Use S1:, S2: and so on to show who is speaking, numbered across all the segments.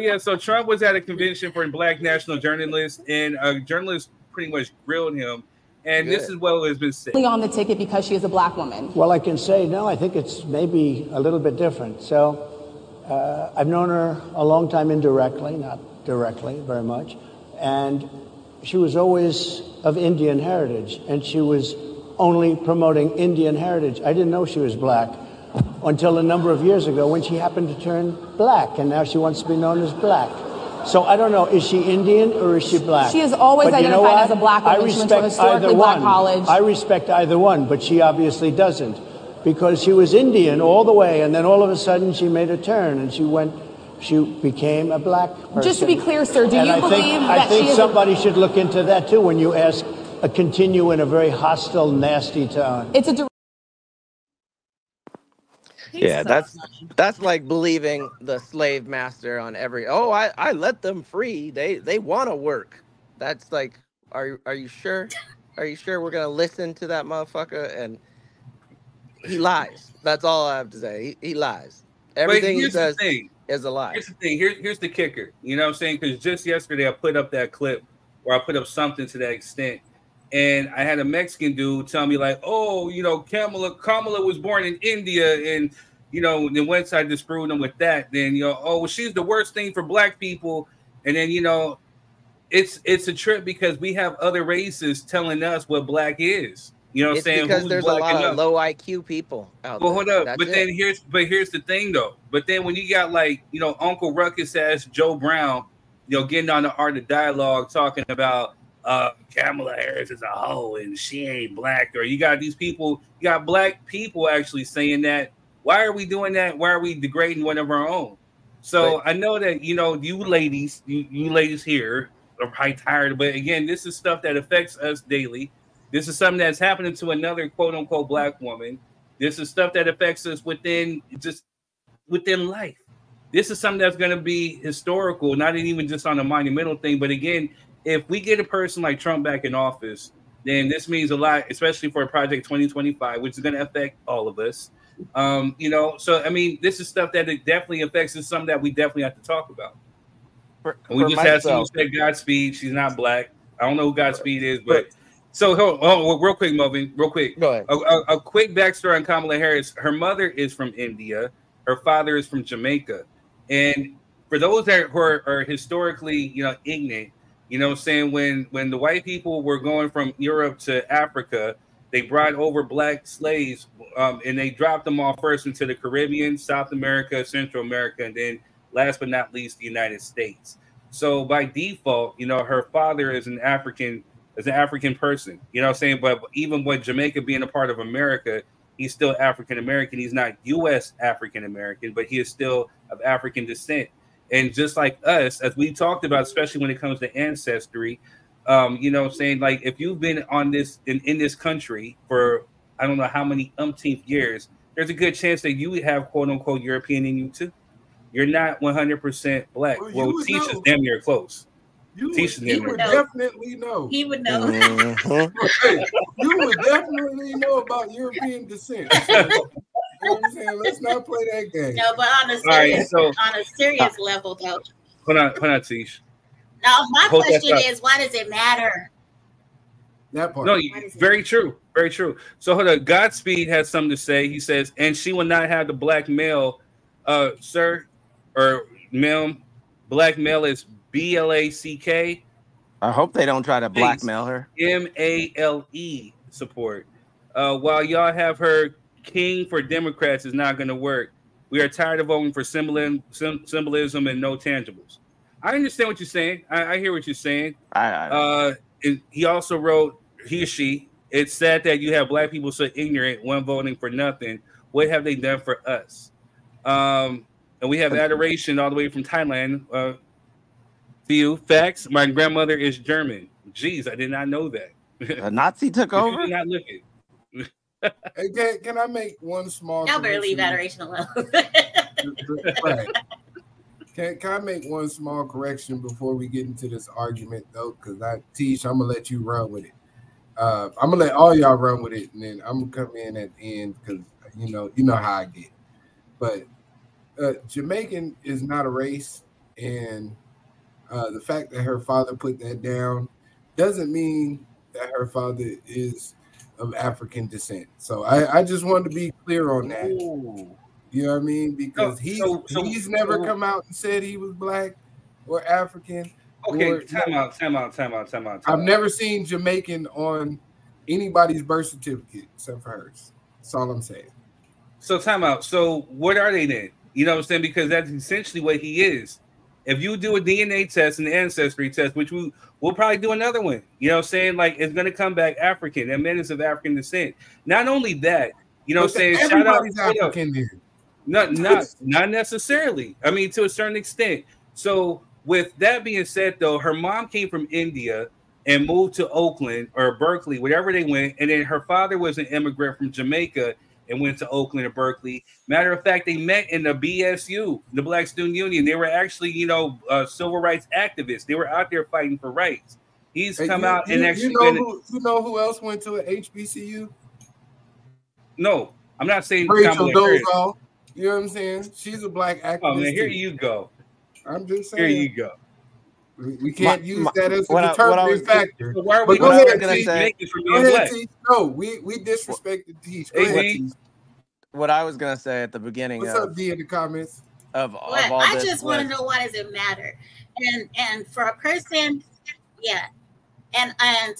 S1: yeah, so Trump was at a convention for black national journalists, and a journalist pretty much grilled him. And Good. this is what has been said.
S2: On the ticket because she is a black woman.
S3: Well, I can say no. I think it's maybe a little bit different. So, uh, I've known her a long time indirectly, not directly, very much, and she was always of Indian heritage, and she was only promoting Indian heritage. I didn't know she was black until a number of years ago when she happened to turn black, and now she wants to be known as black. So I don't know, is she Indian or is she black?
S2: She has always but identified you know as a black woman. I respect either one. College.
S3: I respect either one, but she obviously doesn't because she was Indian all the way, and then all of a sudden she made a turn and she went. She became a black person.
S2: Just to be clear, sir, do
S3: and
S2: you
S3: I
S2: believe
S3: think,
S2: that
S3: I think somebody should look into that too when you ask a continue in a very hostile, nasty tone.
S2: It's a
S4: yeah, that's that's like believing the slave master on every. Oh, I I let them free. They they want to work. That's like, are you are you sure? Are you sure we're gonna listen to that motherfucker? And he lies. That's all I have to say. He, he lies. Everything he says is a lie.
S1: Here's the thing. Here's here's the kicker. You know what I'm saying? Because just yesterday I put up that clip where I put up something to that extent. And I had a Mexican dude tell me, like, oh, you know, Kamala Kamala was born in India, and you know, then once I disproved them with that, then you know, oh, well, she's the worst thing for black people. And then you know, it's it's a trip because we have other races telling us what black is. You know what I'm saying?
S4: Because Who's there's a lot of low IQ people out
S1: well,
S4: there.
S1: hold up. That's but it. then here's but here's the thing though. But then when you got like, you know, Uncle Ruckus ass Joe Brown, you know, getting on the art of dialogue talking about uh Kamala Harris is a hoe and she ain't black, or you got these people, you got black people actually saying that. Why are we doing that? Why are we degrading one of our own? So I know that you know you ladies, you, you ladies here are probably tired, but again, this is stuff that affects us daily. This is something that's happening to another quote unquote black woman. This is stuff that affects us within just within life. This is something that's going to be historical, not even just on a monumental thing, but again, if we get a person like Trump back in office, then this means a lot, especially for Project 2025, which is going to affect all of us. Um, you know, so I mean, this is stuff that it definitely affects. and something that we definitely have to talk about. For, we just myself. had someone say Godspeed. She's not black. I don't know who Godspeed is, but so hold, hold, real quick, Melvin, real quick.
S4: Go ahead.
S1: A, a, a, quick backstory on Kamala Harris. Her mother is from India. Her father is from Jamaica. And for those that who are, are historically, you know, ignorant, you know, I'm saying when when the white people were going from Europe to Africa, they brought over black slaves um, and they dropped them off first into the Caribbean, South America, Central America, and then last but not least, the United States. So by default, you know, her father is an African, is an African person. You know what I'm saying? But even with Jamaica being a part of America, he's still African American. He's not U.S. African American, but he is still of African descent. And just like us, as we talked about, especially when it comes to ancestry, um, you know, I'm saying like if you've been on this in, in this country for I don't know how many umpteenth years, there's a good chance that you would have quote unquote European in you too. You're not 100% black. Well, well teach us damn near close.
S5: You Teach would, he would definitely know.
S6: He would know. Mm-hmm.
S5: you would definitely know about European descent. So you know what I'm saying? Let's not play that game.
S6: No, but on a serious, right, so, on a serious level, though.
S1: Hold on, hold on, Tish.
S6: Now, my Hold question is, why does it matter?
S5: That part.
S1: No, very true. Very true. So hold on. Godspeed has something to say. He says, and she will not have the black male, uh, sir, or ma'am. Black male is B L A C K.
S4: I hope they don't try to blackmail her.
S1: M A L E support. Uh, while y'all have her king for Democrats is not going to work. We are tired of voting for symbolism, symbolism and no tangibles. I understand what you're saying. I, I hear what you're saying.
S4: I, I
S1: uh, he also wrote, he or she, it's sad that you have black people so ignorant when voting for nothing. What have they done for us? Um, and we have adoration all the way from Thailand. Uh, few facts. My grandmother is German. Jeez, I did not know that.
S4: A Nazi took over.
S1: not look it
S5: hey, can, can I make one small?
S6: Y'all better leave adoration alone.
S5: right. Can, can I make one small correction before we get into this argument though? Because I teach, I'm gonna let you run with it. Uh, I'm gonna let all y'all run with it, and then I'm gonna come in at the end because you know you know how I get. But uh, Jamaican is not a race. and uh, the fact that her father put that down doesn't mean that her father is of African descent. So I, I just wanted to be clear on that. Ooh. You know what I mean? Because he's so, so, he's never come out and said he was black or African.
S1: Okay, or, time out, time out, time out, time out.
S5: Time I've out. never seen Jamaican on anybody's birth certificate except for hers. That's all I'm saying.
S1: So time out. So what are they then? You know what I'm saying? Because that's essentially what he is. If you do a DNA test and ancestry test, which we we'll probably do another one, you know what I'm saying? Like it's gonna come back African. and man is of African descent. Not only that, you know what I'm saying? Shout out African not not not necessarily. I mean, to a certain extent. So with that being said, though, her mom came from India and moved to Oakland or Berkeley, wherever they went, and then her father was an immigrant from Jamaica and went to Oakland and Berkeley. Matter of fact, they met in the BSU, the Black Student Union. They were actually, you know, uh, civil rights activists. They were out there fighting for rights. He's hey, come
S5: you,
S1: out
S5: you,
S1: and actually.
S5: You know, who, you know who else went to an HBCU?
S1: No, I'm not saying
S5: Rachel Dolezal. You know what I'm saying? She's a black activist. Oh
S1: man, here you go.
S5: I'm just saying.
S1: Here you go.
S5: We, we can't my, use my, that as a determining factor.
S1: So why are we going to say?
S5: Go ahead, No, we we disrespected Teach. Go ahead,
S4: What I was going to say at the beginning.
S5: What's
S4: of,
S5: up, D, in the comments?
S4: Of,
S6: of I just want to know why does it matter, and and for a person, yeah, and and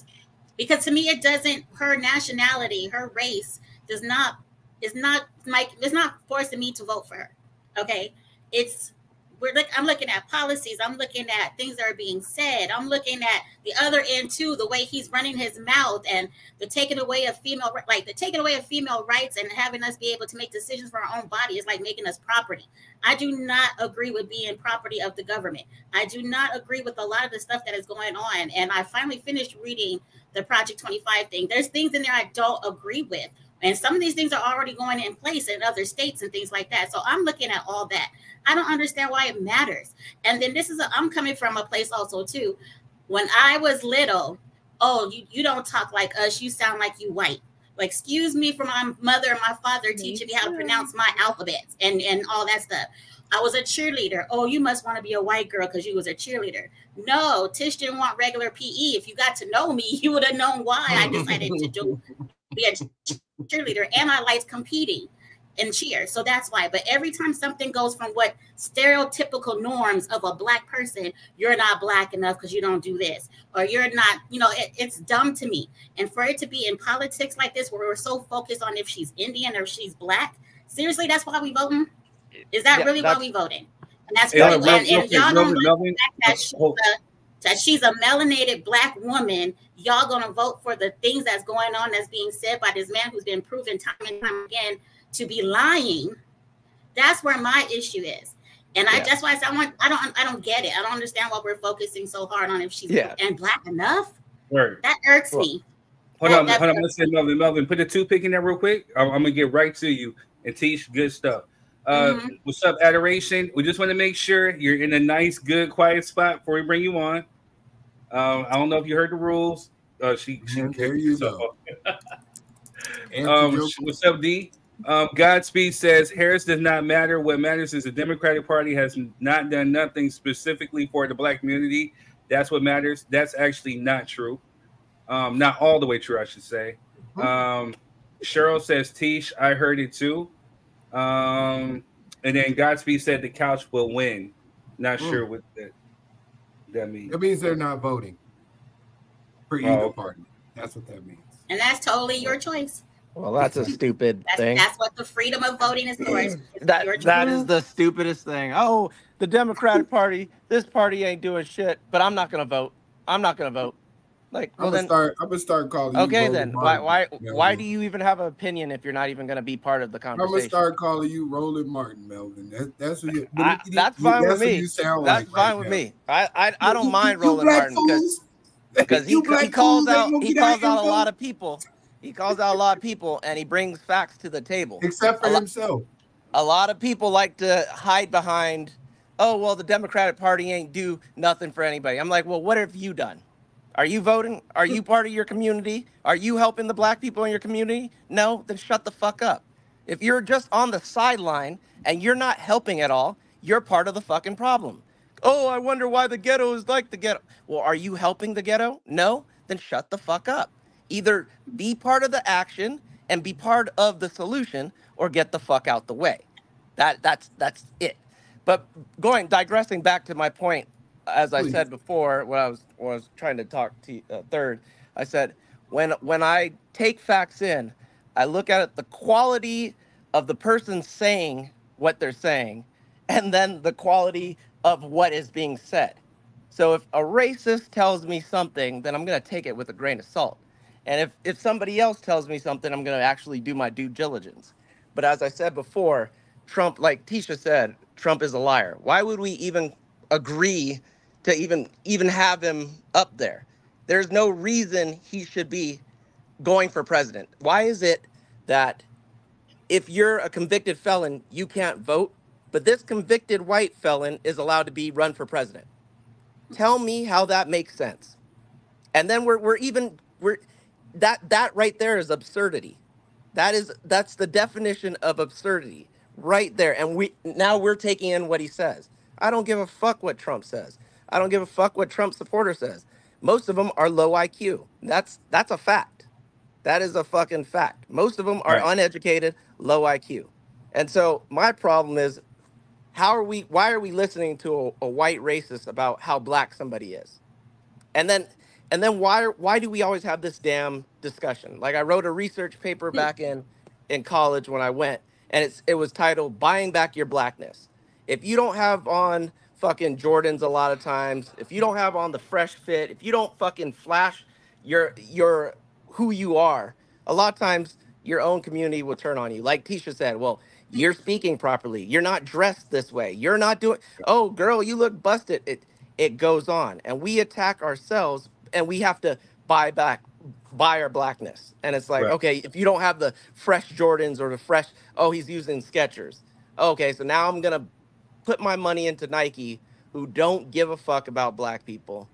S6: because to me it doesn't. Her nationality, her race does not is not like it's not forcing me to vote for her. Okay, it's we're. I'm looking at policies. I'm looking at things that are being said. I'm looking at the other end too, the way he's running his mouth and the taking away of female, like the taking away of female rights and having us be able to make decisions for our own body is like making us property. I do not agree with being property of the government. I do not agree with a lot of the stuff that is going on. And I finally finished reading the Project 25 thing. There's things in there I don't agree with. And some of these things are already going in place in other states and things like that. So I'm looking at all that. I don't understand why it matters. And then this is, i I'm coming from a place also too. When I was little, oh, you, you don't talk like us. You sound like you white. Like, excuse me for my mother and my father teaching me how to pronounce my alphabets and, and all that stuff. I was a cheerleader. Oh, you must want to be a white girl because you was a cheerleader. No, Tish didn't want regular PE. If you got to know me, you would have known why I decided to do be a cheerleader and I liked competing and cheer. So that's why. But every time something goes from what stereotypical norms of a black person, you're not black enough because you don't do this, or you're not, you know, it, it's dumb to me. And for it to be in politics like this, where we're so focused on if she's Indian or if she's black, seriously, that's why we voting. Is that yeah, really why we voting? And that's yeah, and, and, and y'all don't like that she's a, that she's a melanated black woman y'all gonna vote for the things that's going on that's being said by this man who's been proven time and time again to be lying that's where my issue is and yeah. I that's why I, said, I want I don't I don't get it. I don't understand why we're focusing so hard on if she's yeah. and black enough. Word. That irks well, me.
S1: Hold
S6: that,
S1: on, hold on. Let's say Melvin. Melvin, put the toothpick in there real quick. I'm, I'm, gonna get right to you and teach good stuff. Uh, mm-hmm. What's up, adoration? We just want to make sure you're in a nice, good, quiet spot before we bring you on. Um, I don't know if you heard the rules. Uh, she, she
S5: there you go.
S1: um, what's up, D? Um, Godspeed says Harris does not matter. What matters is the Democratic Party has not done nothing specifically for the black community. That's what matters. That's actually not true. Um, not all the way true, I should say. Um, Cheryl says Tish, I heard it too. Um, and then Godspeed said the couch will win. Not mm. sure what that that means.
S5: It means they're not voting for oh, either oh. party. That's what that means.
S6: And that's totally your choice.
S4: Well, that's a stupid
S6: that's,
S4: thing.
S6: That's what the freedom of voting is for.
S4: that that is the stupidest thing. Oh, the Democratic Party, this party ain't doing shit, but I'm not gonna vote. I'm not gonna vote. Like, well,
S5: I'm gonna
S4: then,
S5: start. I'm gonna start calling.
S4: Okay, then why why why do you even have an opinion if you're not even gonna be part of the conversation?
S5: I'm gonna start calling you Roland Martin, Melvin. That, that's what you,
S4: I, that's fine with me. that's like fine right with now. me. I I, I don't you, mind you, Roland Martin because because he, he calls out he calls out a lot of people. He calls out a lot of people and he brings facts to the table.
S5: Except for a himself.
S4: a lot of people like to hide behind, oh well, the Democratic Party ain't do nothing for anybody. I'm like, well, what have you done? Are you voting? Are you part of your community? Are you helping the black people in your community? No, then shut the fuck up. If you're just on the sideline and you're not helping at all, you're part of the fucking problem. Oh, I wonder why the ghetto is like the ghetto. Well, are you helping the ghetto? No? Then shut the fuck up. Either be part of the action and be part of the solution or get the fuck out the way. That that's that's it. But going digressing back to my point as I
S5: Please.
S4: said before when I was when I was trying to talk to uh, third, I said when when I take facts in, I look at it the quality of the person saying what they're saying and then the quality of what is being said. So if a racist tells me something, then I'm going to take it with a grain of salt. And if, if somebody else tells me something, I'm going to actually do my due diligence. But as I said before, Trump, like Tisha said, Trump is a liar. Why would we even agree to even even have him up there? There's no reason he should be going for president. Why is it that if you're a convicted felon, you can't vote, but this convicted white felon is allowed to be run for president? Tell me how that makes sense. And then we're we're even we're that that right there is absurdity. That is that's the definition of absurdity right there. And we now we're taking in what he says. I don't give a fuck what Trump says. I don't give a fuck what Trump supporter says. Most of them are low IQ. That's that's a fact. That is a fucking fact. Most of them are
S1: Right.
S4: uneducated, low IQ. And so my problem is how are we why are we listening to a, a white racist about how black somebody is? And then and then why why do we always have this damn discussion? Like I wrote a research paper hmm. back in in college when I went and it's it was titled buying back your blackness. If you don't have on fucking Jordans a lot of times, if you don't have on the fresh fit, if you don't fucking flash your your who you are, a lot of times your own community will turn on you. Like Tisha said, well, you're speaking properly. You're not dressed this way. You're not doing oh girl, you look busted. It it goes on. And we attack ourselves and we have to buy back buy our blackness. And it's like,
S1: Right.
S4: okay, if you don't have the fresh Jordans or the fresh, oh, he's using Skechers. Okay, so now I'm gonna put my money into Nike, who don't give a fuck about black people,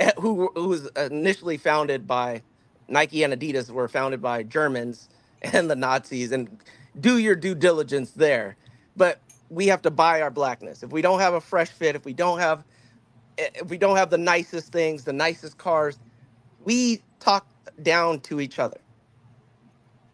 S4: eh, who who was initially founded by Nike and Adidas were founded by Germans and the Nazis, and do your due diligence there. But we have to buy our blackness. If we don't have a fresh fit, if we don't have eh, if we don't have the nicest things, the nicest cars, we talk down to each other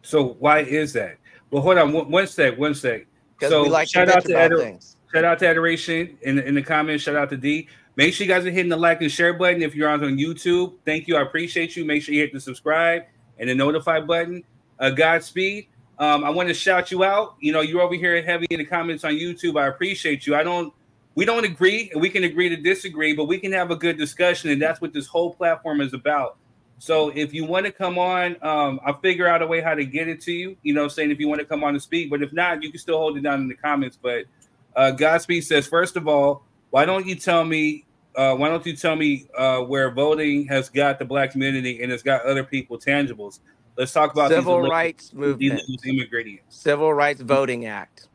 S1: So why is that? Well, hold on one, one sec, one sec. So
S4: like
S1: shout out to
S4: about things.
S1: Shout out to Adoration in the, in the comments. Shout out to D. Make sure you guys are hitting the like and share button if you're on on YouTube. Thank you. I appreciate you. Make sure you hit the subscribe and the notify button. Uh, Godspeed. Um, I want to shout you out. You know, you're over here heavy in the comments on YouTube. I appreciate you. I don't, we don't agree, and we can agree to disagree, but we can have a good discussion, and that's what this whole platform is about. So if you want to come on, um, I'll figure out a way how to get it to you. You know, saying if you want to come on and speak, but if not, you can still hold it down in the comments. But uh, Godspeed says, first of all, why don't you tell me? Uh, why don't you tell me uh, where voting has got the black community and it's got other people tangibles? Let's talk about
S4: Civil
S1: illegal-
S4: rights
S1: these
S4: movement,
S1: illegal ingredients.
S4: Civil Rights Voting Act.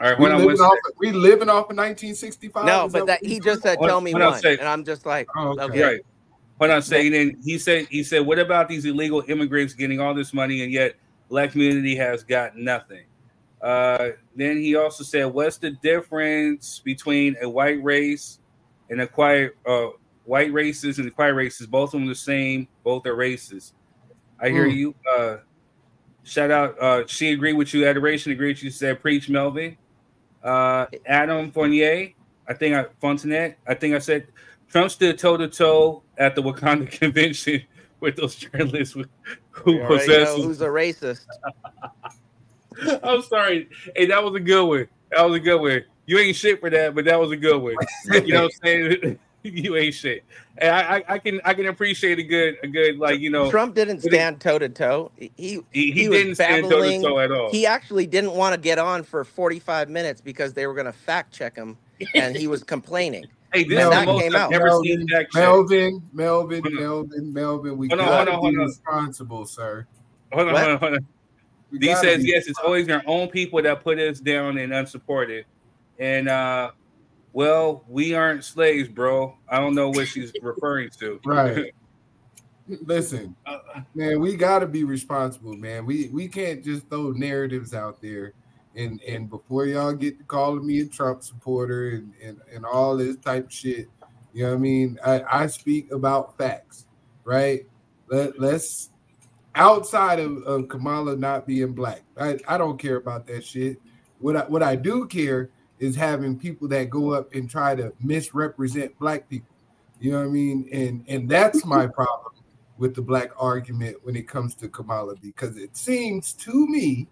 S1: All right,
S5: We
S1: hold on one
S5: living, off,
S1: second.
S5: we living off of 1965.
S4: No, but that
S5: what
S4: he just said,
S1: Hold-
S4: "Tell me
S1: hold
S4: one,"
S1: sec.
S4: and I'm just like,
S5: Oh, okay.
S4: okay.
S1: Right. Hold on, saying then he said he said, what about these illegal immigrants getting all this money and yet black community has got nothing? Uh, then he also said, what's the difference between a white race and a quiet uh, white races and quiet races? Both of them the same. Both are races. I hear
S5: Hmm.
S1: you. Uh, shout out. Uh, she agreed with you. Adoration agreed with you. Said preach, Melvin. Uh, Adam Fournier. I think I Fontanet. I think I said Trump stood toe to toe at the Wakanda convention with those journalists who, who
S4: We already know
S1: possess.
S4: who's a racist.
S1: I'm sorry. Hey, that was a good one. That was a good one. You ain't shit for that, but that was a good one. you know what I'm saying? you ain't shit. And I, I, I can I can appreciate a good a good like you know
S4: Trump didn't stand toe to toe. He
S1: he,
S4: he
S1: he, didn't stand toe to toe at all.
S4: he actually didn't want to get on for 45 minutes because they were going to fact check him, and he was complaining.
S1: hey, this
S4: and
S1: is
S4: that
S1: the most
S4: came
S1: I've
S4: out.
S1: never seen
S5: Melvin,
S1: Jack check.
S5: Melvin, Melvin,
S1: Hold.
S5: Melvin, Melvin. We
S1: Hold on,
S5: gotta
S1: hold on,
S5: be
S1: hold on.
S5: responsible, sir.
S1: Hold on,
S4: What?
S1: hold on, hold on.
S5: We
S1: D says yes, it's always our own people that put us down and unsupported. And uh well, we aren't slaves, bro. I don't know what she's referring to.
S5: Right. Listen, man, we got to be responsible, man. We we can't just throw narratives out there And and before y'all get to calling me a Trump supporter and, and, and all this type of shit, you know what I mean? I, I speak about facts, right? Let, let's outside of, of Kamala not being black. I, I don't care about that shit. What I what I do care is having people that go up and try to misrepresent black people. You know what I mean? And and that's my problem with the black argument when it comes to Kamala because it seems to me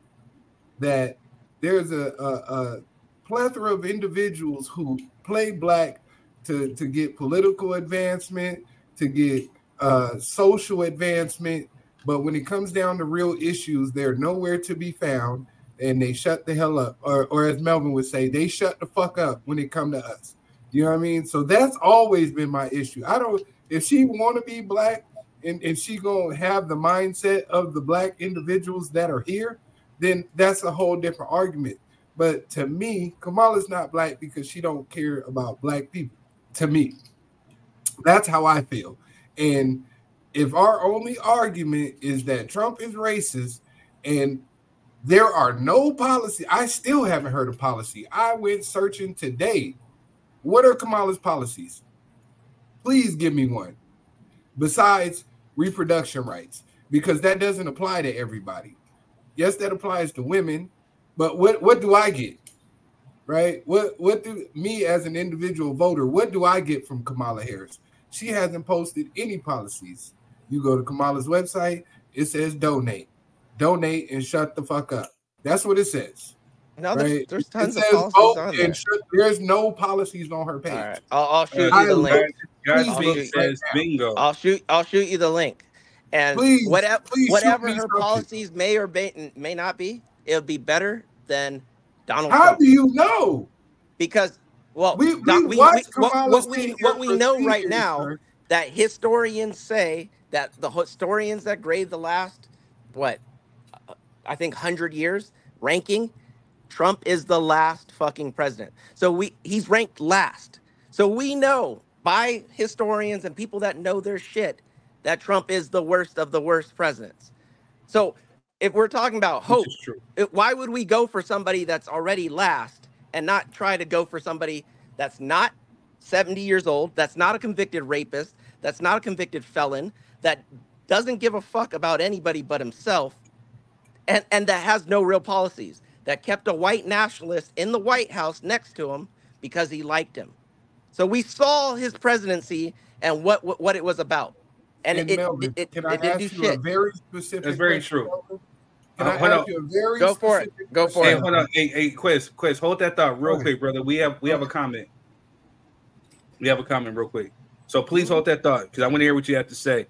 S5: that there's a, a, a plethora of individuals who play black to, to get political advancement, to get uh, social advancement. But when it comes down to real issues, they're nowhere to be found and they shut the hell up. Or, or as Melvin would say, they shut the fuck up when it come to us. You know what I mean? So that's always been my issue. I don't if she want to be black and if she gonna have the mindset of the black individuals that are here, then that's a whole different argument. But to me, Kamala's not black because she don't care about black people. To me, that's how I feel. And if our only argument is that Trump is racist and there are no policy, I still haven't heard a policy. I went searching today. What are Kamala's policies? Please give me one. Besides reproduction rights, because that doesn't apply to everybody. Yes, that applies to women, but what what do I get? Right? What what do me as an individual voter, what do I get from Kamala Harris? She hasn't posted any policies. You go to Kamala's website, it says donate. Donate and shut the fuck up. That's what it says.
S4: No, there's,
S5: right?
S4: there's
S5: It
S4: tons of
S5: says
S4: policies on
S5: and
S4: there.
S5: shut- there's no policies on her page.
S4: All right, I'll, I'll shoot
S5: I
S4: you the link.
S1: Godspeed
S5: Please,
S1: says bingo.
S4: I'll shoot. I'll shoot you the link. And
S5: Please,
S4: whatever
S5: please
S4: whatever her
S5: something.
S4: policies may or may, may not be, it'll be better than Donald
S5: How
S4: Trump.
S5: do you know?
S4: because well,
S5: We, we,
S4: Don- we-
S5: watched
S4: we- what, what we what we know right now
S5: sir.
S4: that historians say that the historians that grade the last what I think 100 years ranking Trump is the last fucking president. So we he's ranked last. So we know by historians and people that know their shit that Trump is the worst of the worst presidents. So if we're talking about hope, it- why would we go for somebody that's already last and not try to go for somebody that's not 70 years old, that's not a convicted rapist, that's not a convicted felon, that doesn't give a fuck about anybody but himself, and, and that has no real policies, that kept a white nationalist in the White House next to him because he liked him. So we saw his presidency and what what, what it was about. And,
S5: And
S4: it,
S5: Melvin,
S4: it, it,
S5: can
S4: it
S5: I
S4: didn't
S5: ask
S4: do
S5: you a very specific?
S1: That's very
S5: question,
S1: true.
S5: Melvin? Can
S1: Uh,
S5: I
S1: hold
S5: ask
S1: on.
S5: you a very
S4: Go for it. Go for
S1: Hey,
S5: question?
S4: it.
S1: hold on. Hey, hey, Quiz, Quiz, hold that thought real
S5: Okay.
S1: quick, brother. We have we have a comment. We have a comment real quick. So please hold that thought because I want to hear what you have to say.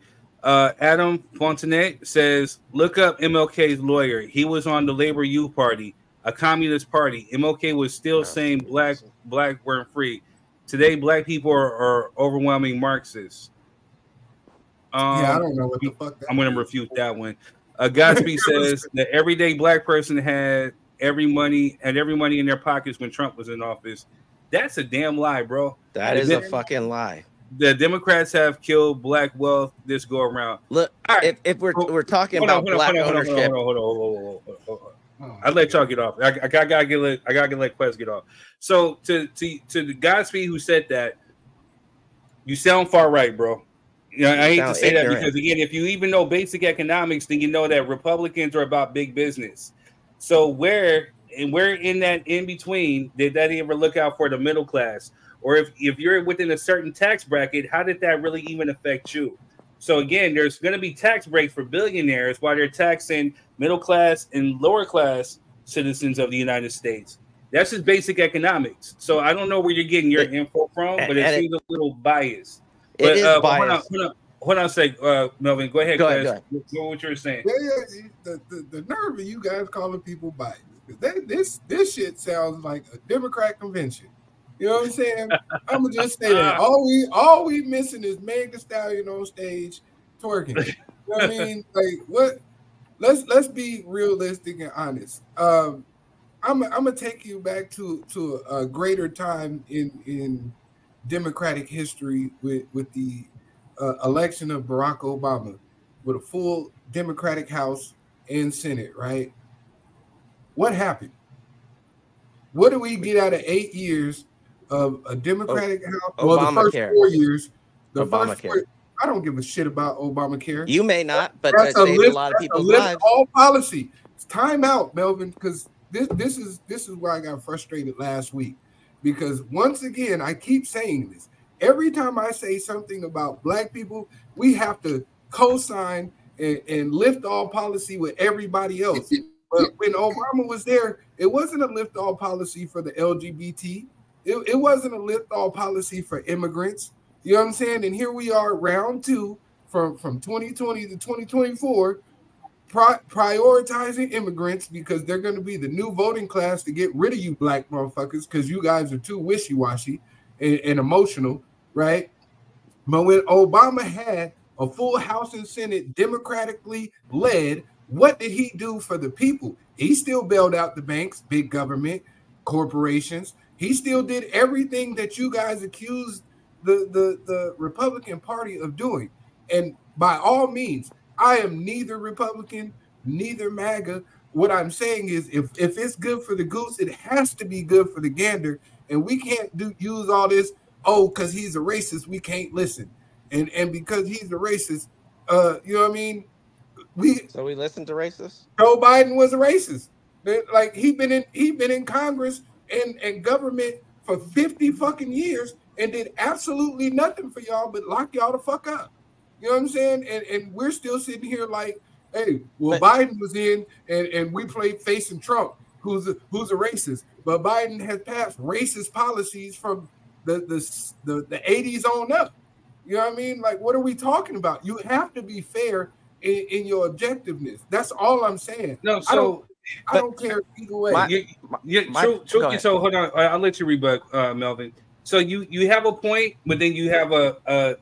S1: Uh, Adam Fontanet says, look up MLK's lawyer. He was on the Labor Youth Party, a communist party. MLK was still saying black black weren't free. Today, black people are, are overwhelming Marxists. Um,
S5: yeah, I don't know what the fuck. That
S1: I'm going to refute that one. Uh, Godspeed says that everyday black person had every money and every money in their pockets when Trump was in office. That's a damn lie, bro.
S4: That is a
S1: Then-
S4: fucking lie.
S1: The Democrats have killed black wealth this go around.
S4: Look,
S1: All right.
S4: if, if we're
S1: Hold-
S4: we're talking
S1: Hold
S4: about
S1: on,
S4: black
S1: on,
S4: ownership,
S1: hold on, hold on, hold on, hold on, hold on.
S5: Oh.
S1: I let y'all get off. I, I, I gotta get let I gotta let Quest get off. So to to to the Godspeed who said that, you sound far right, bro. You know, I hate to
S4: sound
S1: say that because again, if you even know basic economics, then you know that Republicans are about big business. So where and where in that in between did that ever look out for the middle class? Or if if you're within a certain tax bracket, how did that really even affect you? So again, there's going to be tax breaks for billionaires while they're taxing middle class and lower class citizens of the United States. That's just basic economics. So I don't know where you're getting your
S4: It-
S1: info from, but
S4: and
S1: it
S4: it-
S1: seems a little biased.
S4: it
S1: But,
S4: is
S1: uh, but hold on,
S4: biased.
S1: hold on, hold on a sec, uh, Melvin. Go ahead,
S4: Go ahead, go
S1: What, what you were saying?
S5: Yeah, yeah, the, the, the nerve of you guys calling people biased. 'Cause That, this this shit sounds like a Democrat convention. You know what I'm saying? I'm gonna just say that all we all we missing is Meg Thee Stallion on stage twerking. You know what I mean? Like what? Let's let's be realistic and honest. Um, I'm I'm gonna take you back to to a greater time in in Democratic history with with the uh, election of Barack Obama with a full Democratic House and Senate, right? What happened? What do we get out of eight years of a Democratic House? Well, the first four years. The first
S4: Obamacare.
S5: four, I don't give a shit about Obamacare.
S4: You may not, but
S5: That's
S4: that
S5: a
S4: saved
S5: lift,
S4: a lot of
S5: that's a
S4: people's
S5: lift
S4: lives.
S5: all policy. It's time out, Melvin, because this this is this is where I got frustrated last week. Because once again, I keep saying this. Every time I say something about black people, we have to co-sign and, and lift all policy with everybody else. But when Obama was there, it wasn't a lift all policy for the LGBT. It, it wasn't a lift all policy for immigrants. You know what I'm saying? And here we are, round two from, from 2020 to 2024, pri- prioritizing immigrants because they're going to be the new voting class to get rid of you black motherfuckers because you guys are too wishy-washy and, and emotional, right? But when Obama had a full House and Senate democratically led, what did he do for the people? He still bailed out the banks, big government, corporations. He still did everything that you guys accused the, the, the Republican Party of doing. And by all means, I am neither Republican, neither MAGA. What I'm saying is if, if it's good for the goose, it has to be good for the gander. And we can't do use all this, oh, because he's a racist, we can't listen. And and because he's a racist, uh, you know what I mean? We
S4: So we listen to racists.
S5: Joe Biden was a racist. Like he been in he been in Congress and and government for 50 fucking years and did absolutely nothing for y'all but lock y'all the fuck up. You know what I'm saying? And and we're still sitting here like, hey, well,
S4: But-
S5: Biden was in and and we played facing Trump, who's a, who's a racist. But Biden has passed racist policies from the the the, the 80s on up. You know what I mean? Like, what are we talking about? You have to be fair in, in your objectiveness. That's all I'm saying.
S1: No, so
S5: I
S4: but-
S5: don't care either way.
S4: My-
S1: yeah, yeah,
S4: my-
S1: true, true,
S4: go ahead.
S1: so hold on, I- I'll let you rebut, uh, Melvin. So you you have a point, but then you have a uh,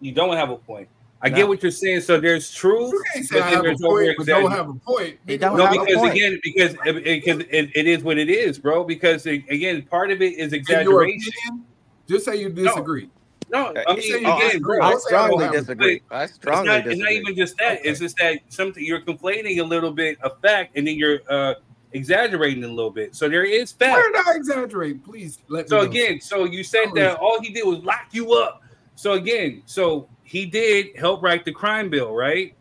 S1: you don't have a point. I
S4: No.
S1: get what you're saying. So there's truth,
S5: you can't say
S1: but
S5: I
S1: then
S5: have a
S1: there's
S5: point,
S1: over
S5: but don't have a point.
S4: He don't
S1: No,
S4: have a
S1: because
S4: point.
S1: again, because because it, it is what it is, bro. Because it- again, part of it is
S5: in your
S1: exaggeration.
S5: opinion, just say you disagree.
S1: No,
S4: Uh,
S1: I
S5: you say
S1: mean,
S5: you
S1: again,
S5: disagree.
S1: bro,
S4: I
S5: Don't say I
S4: strongly disagree. I
S1: it's
S4: strongly
S1: not, it's not even just that. It's just that something you're complaining a little bit of fact, and then you're uh, exaggerating a little bit. So there is fact.
S5: Where did I exaggerate? Please let
S1: So
S5: me know.
S1: again, so you said
S5: Oh,
S1: that all he did was lock you up. So again, so he did help write the crime bill, right?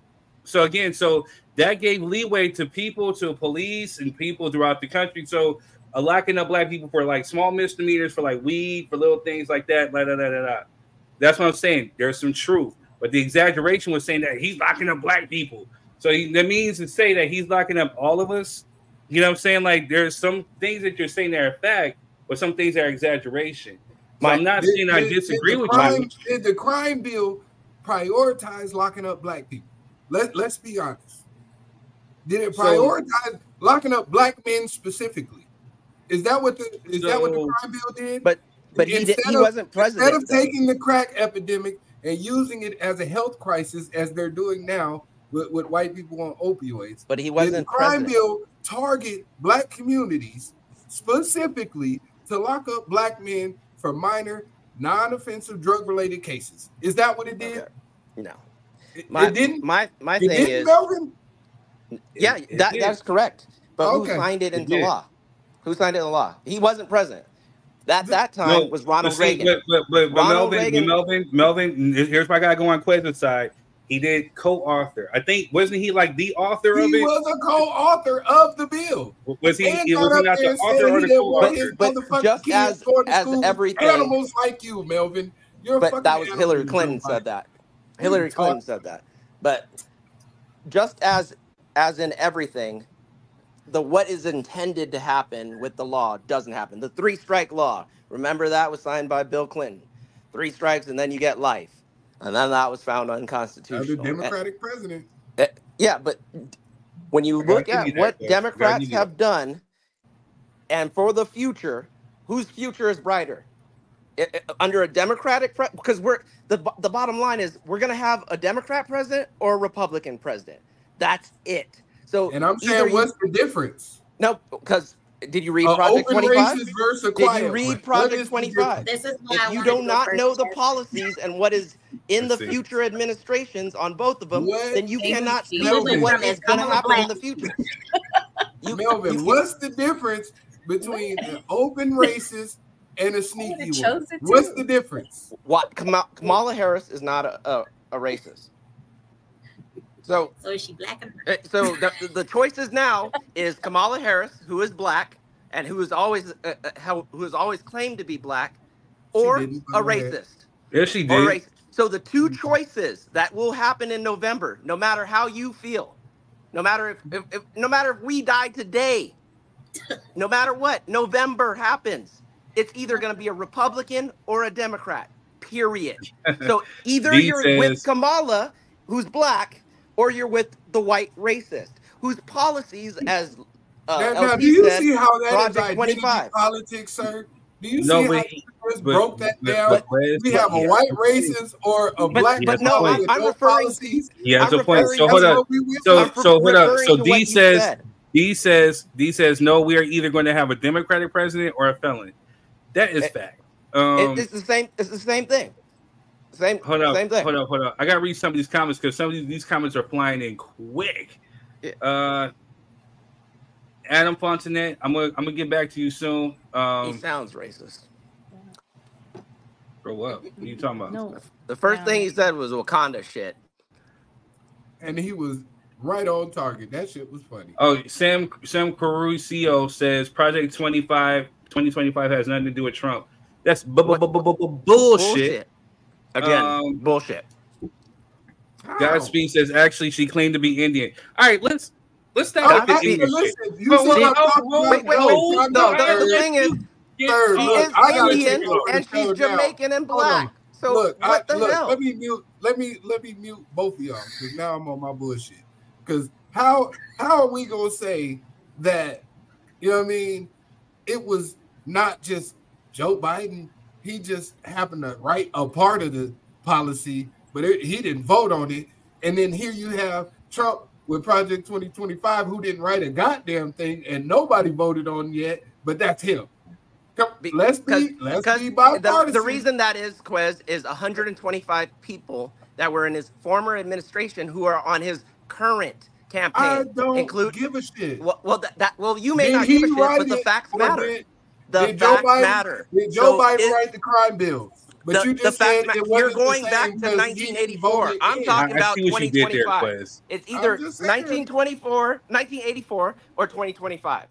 S1: So again, so that gave leeway to people, to police, and people throughout the country. So uh, locking up black people for like small misdemeanors, for like weed, for little things like that. La, da, da, da, da. That's what I'm saying. There's some truth, but the exaggeration was saying that he's locking up black people. So he, that means to say that he's locking up all of us. You know what I'm saying? Like there's some things that you're saying that are fact, but some things are exaggeration. So
S4: My-
S1: I'm not
S5: Did-
S1: saying I disagree with
S5: crime,
S1: you.
S5: Did the crime bill prioritize locking up black people? Let Let's be honest. Did it
S1: So-
S5: prioritize locking up black men specifically? Is that what the is that what the crime bill did?
S4: But but he did,
S5: Instead
S4: he
S5: of-
S4: wasn't president.
S5: Instead of
S4: though.
S5: taking the crack epidemic and using it as a health crisis, as they're doing now with, with white people on opioids,
S4: but he
S5: did the
S4: wasn't
S5: crime
S4: president.
S5: bill target black communities specifically to lock up black men for minor, non-offensive drug-related cases? Is that what it did?
S4: Okay. No.
S5: It,
S4: My
S5: it didn't.
S4: my my
S5: It
S4: thing
S5: didn't,
S4: is
S5: Melvin.
S4: yeah,
S1: It- it
S4: that,
S1: did.
S4: that's correct. But
S5: Okay.
S4: who signed it
S1: It
S4: into
S1: did.
S4: law? Who signed it into law? He wasn't president. That that time
S1: No,
S4: was Ronald
S1: see,
S4: Reagan.
S1: But, but, but, but
S4: Ronald
S1: Melvin,
S4: Reagan-
S1: Melvin, Melvin, here's my guy going on Quez's side. He did co-author. I think wasn't he like the author
S5: He
S1: of it?
S5: was a co-author of the bill.
S1: Was he?
S5: And
S1: he
S5: got
S1: was
S5: up
S1: he not
S5: there
S1: the
S5: and
S1: author
S5: said
S1: or the
S5: didn't want
S1: co-author?
S5: his
S4: But
S5: motherfucking
S4: just
S5: kids
S4: as-
S5: going to
S4: as
S5: school
S4: everything-
S5: animals like you, Melvin. You're a
S4: but
S5: fucking
S4: that was
S5: animal,
S4: Hillary
S5: you
S4: Clinton said that.
S5: What are you
S4: Hillary Clinton said that. But just as as in everything, the what is intended to happen with the law doesn't happen. The three strike law, remember that was signed by Bill Clinton. Three strikes and then you get life. And then that was found
S5: Another
S4: unconstitutional. And-
S5: Democratic president.
S4: uh, yeah, but when you look at
S1: that,
S4: what
S1: though.
S4: Democrats have done, and for the future, whose future is brighter? I- I- under a Democratic pre- because we're the the bottom line is we're gonna have a Democrat president or a Republican president. That's it. So
S5: And I'm
S4: either
S5: saying,
S4: you-
S5: what's the difference?
S4: no? Because did you read
S5: Uh,
S4: Project Twenty Five?
S5: races versus a
S4: Did you read Project Twenty Five?
S6: This is why
S4: If you
S6: wanted
S4: do
S6: to go
S4: not know the policies and what is in the
S1: it.
S4: future administrations on both of them,
S5: What
S4: then you
S6: He-
S4: cannot
S6: he
S4: speak to
S5: was
S4: what
S6: from
S4: is
S6: his
S4: going to happen in the future. You,
S5: Melvin,
S4: you-
S5: what's the difference between an open racist and a sneaky
S7: chose
S5: one? What's the difference?
S4: What Kama- Kamala Harris is not a, a, a racist. So
S6: So is she black? And
S4: Uh, So the, the choices now is Kamala Harris, who is black and who is always uh, uh, how- who has always claimed to be black, or a
S5: by the way.
S4: racist.
S1: Yes, she did.
S4: race. So the two choices that will happen in November, no matter how you feel, no matter if, if, if no matter if we die today, no matter what, November happens. It's either going to be a Republican or a Democrat. Period. So either you're with Kamala, who's black, or you're with the white racist, whose policies, as uh,
S5: now, now, do you
S4: said,
S5: see how that is
S4: Project
S5: identity
S4: 25.
S5: politics, sir? Do you
S1: No,
S5: see
S1: but
S5: how
S1: he- but-
S5: broke that
S1: but-
S5: down?
S1: but Wes-
S5: we have a
S1: yeah.
S5: white racist or a
S4: But-
S5: black
S1: but no, I'm-
S4: I'm referring-
S5: policies.
S1: Yeah, that's
S4: I'm
S1: point. So
S4: to
S1: hold up.
S5: what we will
S1: So
S4: I'm
S1: so hold up. So D says
S4: said.
S1: D says D says no. We are either going to have a Democratic president or a felon. That is
S4: It-
S1: fact. Um,
S4: It- it's the same. It's the same thing. Same.
S1: hold up,
S4: Same thing.
S1: hold up, hold up. I got to read some of these comments because some of these, these comments are flying in quick.
S4: Yeah.
S1: Uh, Adam Fontanet, I'm gonna I'm gonna get back to you soon.
S4: he
S1: Um,
S4: sounds racist.
S1: grow up. What are you talking about?
S7: No.
S4: The first
S7: Yeah.
S4: thing he said was Wakanda shit.
S5: And he was right on target. That shit was funny.
S1: Oh, Sam Sam Caruso says Project 25 2025 has nothing to do with Trump. That's bu- bu- bu- bu- bu- bu- bullshit.
S4: Again,
S1: Um,
S4: bullshit.
S5: How?
S1: Godspeed says actually she claimed to be Indian. All right, let's let's stop
S5: Oh,
S1: with the
S5: I-
S4: Godspeed-
S1: English
S5: listen,
S1: shit.
S5: you
S1: But
S5: see
S1: wait,
S5: what I'm
S1: oh,
S5: talking
S1: wait.
S4: Wait, wait,
S5: No,
S4: wait. No, the, the thing is,
S1: Get-
S5: Third,
S4: she
S5: look,
S4: is
S5: I gotta
S4: Indian
S5: take over
S4: and she's
S5: show now.
S4: Jamaican and black. So
S5: look, I,
S4: what the
S5: look,
S4: hell?
S5: let me mute. Let me let me mute both of y'all because now I'm on my bullshit. Because how how are we gonna say that? You know what I mean? It was not just Joe Biden. He just happened to write a part of the policy, but it, he didn't vote on it. And then here you have Trump with Project 2025, who didn't write a goddamn thing, and nobody voted on yet. But that's him. Come,
S4: Be-
S5: let's be let's be bipartisan.
S4: the reason that is Quez is 125 people that were in his former administration who are on his current campaign.
S5: I don't
S4: include
S5: give a shit.
S4: well, well that, that well you may
S5: Did
S4: not give a shit, but the facts matter.
S5: Did,
S4: The
S5: did Joe
S4: facts
S5: Biden,
S4: matter.
S5: Did Joe
S4: So
S5: Biden
S4: is-
S5: write the crime bill? But
S4: the,
S5: you
S4: the
S5: just
S4: facts
S5: said
S4: ma-
S5: it
S4: you're
S5: wasn't the
S4: going back to
S5: because he didn't
S4: 1984. I'm
S5: in.
S4: talking
S1: I
S4: about
S1: see what you did there,
S4: 2025. It's either 1924, 1984, or 2025.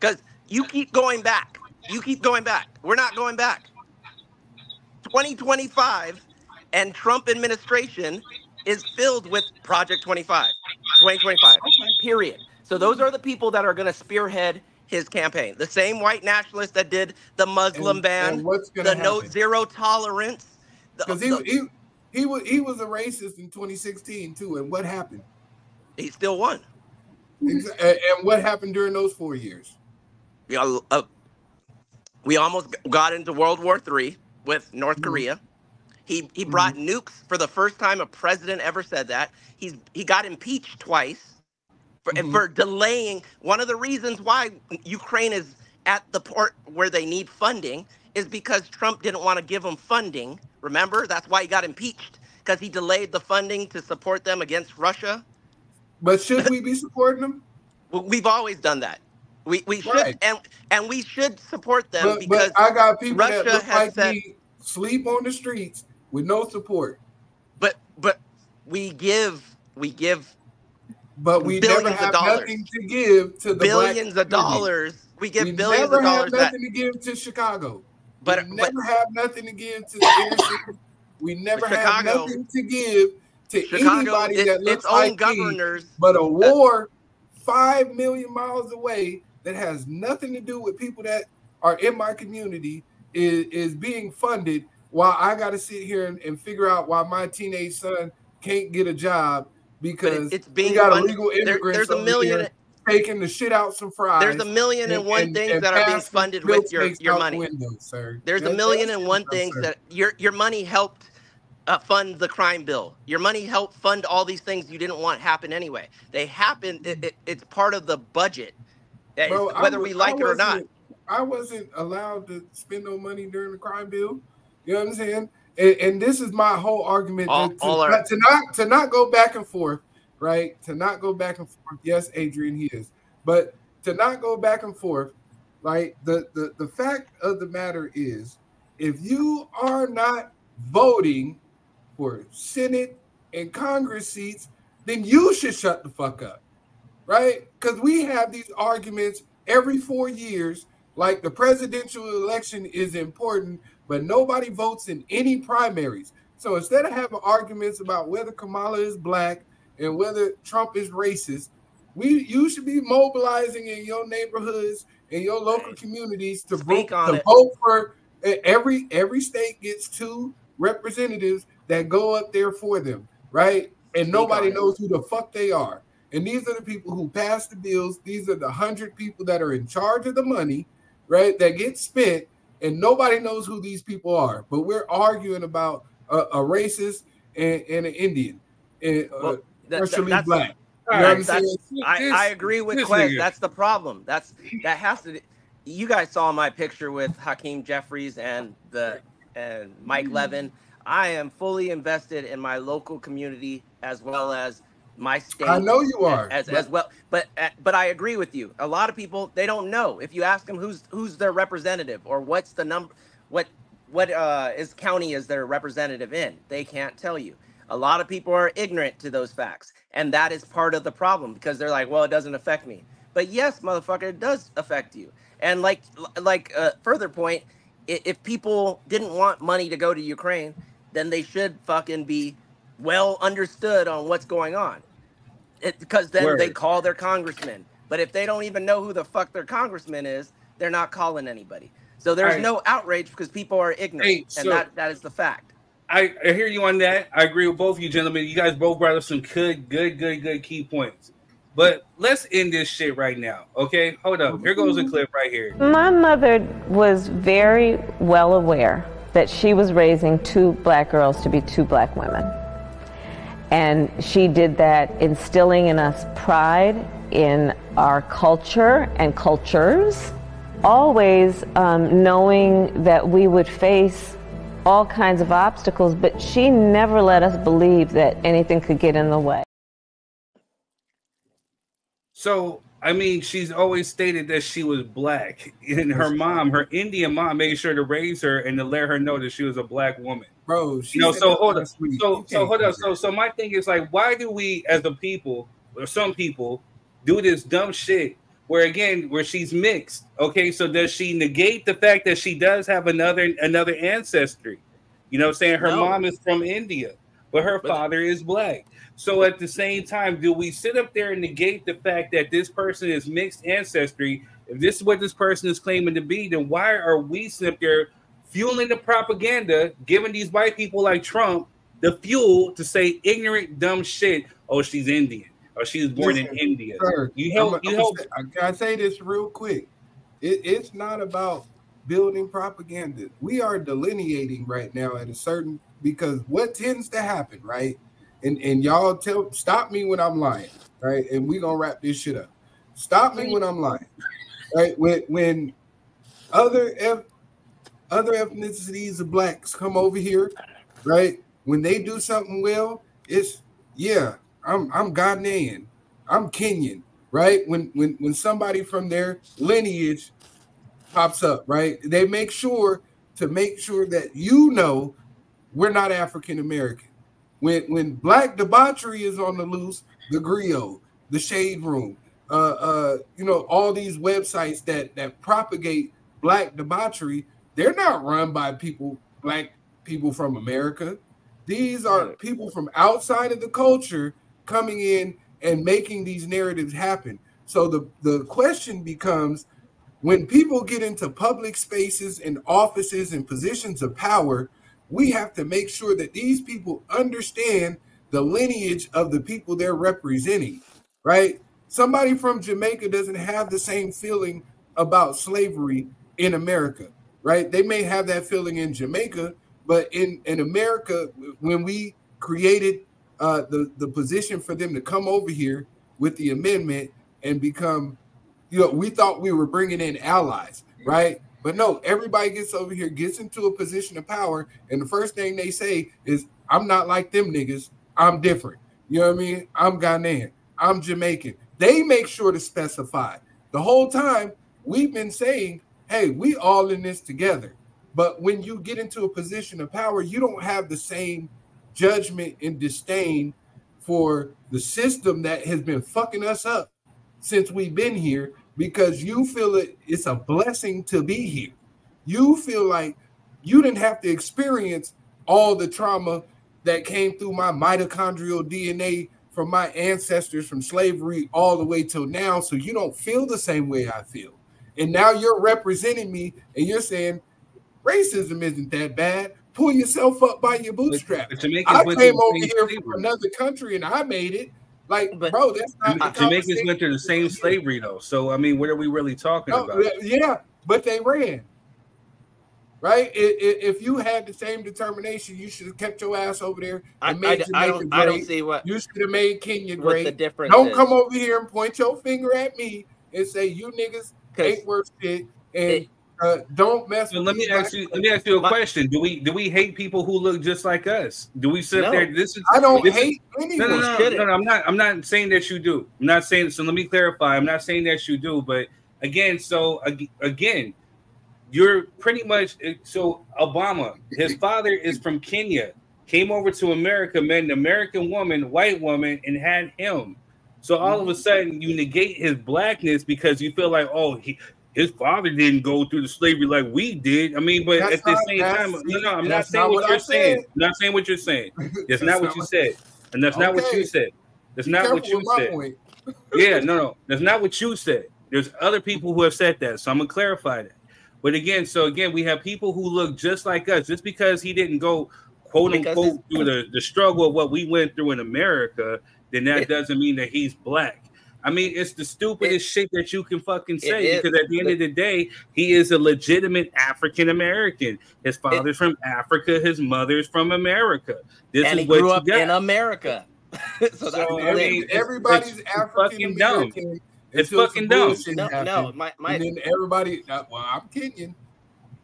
S4: Because you keep going back. You keep going back. We're not going back. 2025 and Trump administration is filled with Project 25. 2025. Period. So those are the people that are going to spearhead his campaign. The same white nationalists that did the Muslim
S5: And-
S4: ban,
S5: and what's gonna
S4: the no zero tolerance.
S5: Because he, he he was he was a racist in 2016 too. And what happened?
S4: he still won.
S5: And, and what happened during those four years?
S4: we, al- uh, we almost got into World War III with North
S5: Mhm.
S4: Korea. He he brought nukes for the first time a president ever said that. He's he got impeached twice for,
S5: Mhm.
S4: for delaying. One of the reasons why Ukraine is at the port where they need funding is because Trump didn't want to give them funding. Remember, that's why he got impeached because he delayed the funding to support them against Russia.
S5: But should we be supporting them?
S4: We've always done that. We we should and and we should support them
S5: But,
S4: because
S5: but I got people that
S4: Russia
S5: look
S4: has
S5: like
S4: said-
S5: me sleep on the streets with no support.
S4: but but we give we give
S5: But we
S4: Billions
S5: never
S4: of
S5: have
S4: dollars.
S5: nothing to give to the
S4: billions of dollars. We give
S5: we
S4: billions of dollars
S5: have
S4: that
S5: nothing to give to Chicago.
S4: but
S5: we
S4: but
S5: never have nothing to give to the. We never have
S4: Chicago-
S5: nothing to give to
S4: Chicago
S5: anybody
S4: it,
S5: that looks like me,
S4: governors
S5: but a uh, war five million miles away that has nothing to do with people that are in my community is, is being funded while I got to sit here and, and figure out why my teenage son can't get a job
S4: but
S5: because
S4: it, it's being
S5: we got
S4: funded.
S5: illegal
S4: There-
S5: immigrants
S4: there's a million
S5: taking the shit out some fries.
S4: there's a million and
S5: and-
S4: one things
S5: and
S4: that are being funded with your, your money.
S5: windows, sir.
S4: There's a
S5: That-
S4: million
S5: that's
S4: and
S5: sir.
S4: things that your your money helped uh, fund the crime bill. Your money helped fund all these things you didn't want happen anyway. They happen. It, it, it's part of the budget,
S5: Bro,
S4: whether
S5: wa-
S4: we like it or not.
S5: I wasn't allowed to spend no money during the crime bill. You know what I'm saying? And, and this is my whole argument
S4: All-
S5: to,
S4: all our-
S5: not, to not to not go back and forth, right? To not go back and forth. Yes, Adrian, he is, but to not go back and forth Right. The, the the fact of the matter is, if you are not voting for Senate and Congress seats, then you should shut the fuck up. Right? Because we have these arguments every four years, like the presidential election is important, but nobody votes in any primaries. So instead of having arguments about whether Kamala is black and whether Trump is racist, we you should be mobilizing in your neighborhoods in your local communities to vote to vote for every every state gets two representatives that go up there for them, right? And Speak nobody knows who the fuck they are. And these are the people who pass the bills. These are the hundred people that are in charge of the money, right? That get spent, and nobody knows who these people are. But we're arguing about a, a racist and, and, an Indian, and uh, well, that, that, black.
S4: Right, I, I, agree with Quez. That's the problem. That's that has to. You guys saw my picture with Hakeem Jeffries and the and Mike. Levin. I am fully invested in my local community as well as my state.
S5: I know you are
S4: as, as, as well, but uh, but I agree with you. A lot of people they don't know. If you ask them who's who's their representative or what's the number, what what uh, is county is their representative in, they can't tell you. A lot of people are ignorant to those facts. And that is part of the problem because they're like, well, it doesn't affect me. But yes, motherfucker, it does affect you. And like like uh, further point, if people didn't want money to go to Ukraine, then they should fucking be well understood on what's going on. Because then Word. they call their congressman. But if they don't even know who the fuck their congressman is, they're not calling anybody. So there's right. no outrage because people are ignorant, hey, so, and that, that is the fact.
S1: I, I hear you on that. I agree with both of you gentlemen. You guys both brought up some good, good, good, good key points. But let's end this shit right now. Okay, hold up. Here goes a clip right here.
S7: My mother was very well aware that she was raising two black girls to be two black women. And she did that instilling in us pride in our culture and cultures, always um, knowing that we would face all kinds of obstacles, but she never let us believe that anything could get in the way.
S1: So, I mean, she's always stated that she was black, and her mom, her Indian mom, made sure to raise her and to let her know that she was a black woman.
S5: Bro,
S1: you know, so hold on, so so hold on, so so my thing is like, why do we, as a people, or some people, do this dumb shit where again where she's mixed okay? So does she negate the fact that she does have another another ancestry? You know what i'm saying? Her no. mom is from india but her but, father is black so at the same time do we sit up there and negate the fact that this person is mixed ancestry if this is what this person is claiming to be then why are we sitting up there fueling the propaganda giving these white people like trump the fuel to say ignorant dumb shit oh she's indian oh, or she was born Listen, in India. Sir, you help. You help.
S5: Can I say this real quick? It, it's not about building propaganda. We are delineating right now at a certain because what tends to happen, right? And and y'all tell stop me when I'm lying, right? And we gonna wrap this shit up. Stop me when I'm lying, right? When when other F, other ethnicities of blacks come over here, right? When they do something well, it's yeah, I'm I'm Ghanaian, I'm Kenyan, right? When when when somebody from their lineage pops up, right? They make sure to make sure that you know we're not African American. When when black debauchery is on the loose, the Grio, the shade room, uh, uh, you know, all these websites that that propagate black debauchery, they're not run by people black people from America. These are people from outside of the culture coming in and making these narratives happen. So the, the question becomes when people get into public spaces and offices and positions of power, we have to make sure that these people understand the lineage of the people they're representing, right? Somebody from Jamaica doesn't have the same feeling about slavery in America, right? They may have that feeling in Jamaica, but in, in America, when we created uh, the the position for them to come over here with the amendment and become, you know, we thought we were bringing in allies, right? But no, everybody gets over here, gets into a position of power, and the first thing they say is, "I'm not like them niggas. I'm different." You know what I mean? I'm Ghanaian. I'm Jamaican. They make sure to specify the whole time. we've been saying, hey, we all in this together. But when you get into a position of power, you don't have the same judgment and disdain for the system that has been fucking us up since we've been here because you feel it, it's a blessing to be here. You feel like you didn't have to experience all the trauma that came through my mitochondrial DNA from my ancestors from slavery all the way till now. So you don't feel the same way I feel. And now you're representing me and you're saying racism isn't that bad. Pull yourself up by your bootstraps. I came over here from another country and I made it. Like, but, bro, that's not
S1: Jamaicans went through the same slavery though. So I mean, what are we really talking oh, about?
S5: Yeah, but they ran. Right? If you had the same determination, you should have kept your ass over there and made
S4: I, I, don't, great. I don't see what
S5: you should have made Kenya great.
S4: the difference
S5: don't
S4: is.
S5: come over here and point your finger at me and say you niggas ain't worth shit and it, uh, don't mess.
S1: So let me ask you. Let me ask you a question. Do we do we hate people who look just like us? Do we sit no. there? This is.
S5: I don't
S1: this
S5: hate is, anyone.
S1: No, no, no, no, no, I'm not. I'm not saying that you do. I'm not saying. So let me clarify. I'm not saying that you do. But again, so again, you're pretty much. So Obama, his father is from Kenya. Came over to America, met an American woman, white woman, and had him. So all of a sudden, you negate his blackness because you feel like, oh, he, his father didn't go through the slavery like we did. I mean, but that's at the not, same time, no, no, I'm not saying not what, you're saying. I'm not saying what you're saying. That's, that's not what you said, and that's okay. not what you said. That's Be not what you said. yeah, no, no, that's not what you said. There's other people who have said that, so I'm gonna clarify that. But again, so again, we have people who look just like us. Just because he didn't go quote because unquote through the, the struggle of what we went through in America, then that doesn't mean that he's black. I mean, it's the stupidest it, shit that you can fucking say because at the end of the day, he is a legitimate African American. His father's it, from Africa, his mother's from America.
S4: This and is he what grew up in America.
S5: so, so I mean, everybody's African American.
S1: It's fucking dumb.
S4: No, no, my, my,
S5: and then everybody. Uh, well, I'm Kenyan.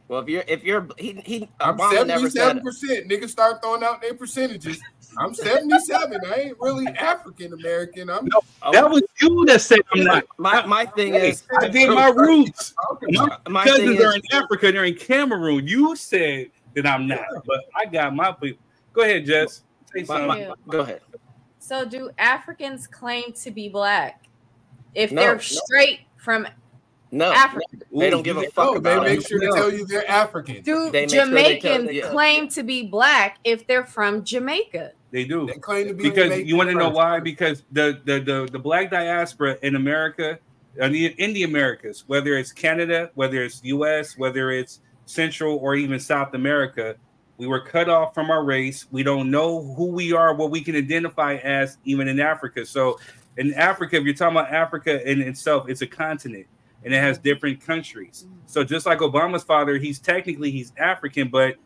S4: Well, if you're if you're he he uh,
S5: I'm seventy seven percent. Niggas start throwing out their percentages. I'm 77. I ain't really African American. I'm no,
S1: that was you that said I'm not.
S4: My my thing is
S1: I did my roots. My, my cousins are in Africa, they're in Cameroon. You said that I'm not, but I got my people. Go ahead, Jess. Say
S4: something. Go ahead.
S8: So do Africans claim to be black if no, they're straight no. from
S4: no, Africa. they don't give a fuck no, about
S5: They make sure to tell you they're African.
S8: Do Jamaicans sure claim to be black if they're from Jamaica?
S1: They do.
S5: They claim to be
S1: because Jamaican you want to know why? Because the, the the the black diaspora in America, in the, in the Americas, whether it's Canada, whether it's U.S., whether it's Central or even South America, we were cut off from our race. We don't know who we are, what we can identify as, even in Africa. So, in Africa, if you're talking about Africa in itself, it's a continent and it has different countries. So just like Obama's father, he's technically he's African, but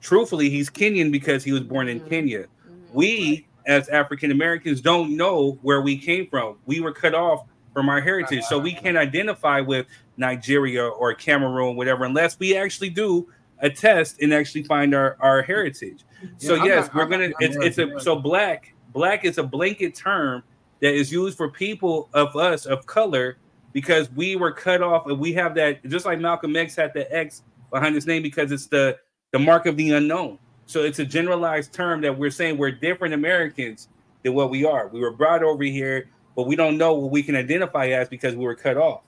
S1: truthfully he's Kenyan because he was born in mm-hmm. Kenya. Mm-hmm. We as African Americans don't know where we came from. We were cut off from our heritage, so we can't identify with Nigeria or Cameroon, whatever, unless we actually do a test and actually find our our heritage. Yeah, so I'm yes, not, we're I'm gonna. Not, it's it's a so black black is a blanket term that is used for people of us of color because we were cut off and we have that just like Malcolm X had the X behind his name because it's the the mark of the unknown. So it's a generalized term that we're saying we're different Americans than what we are. We were brought over here, but we don't know what we can identify as because we were cut off.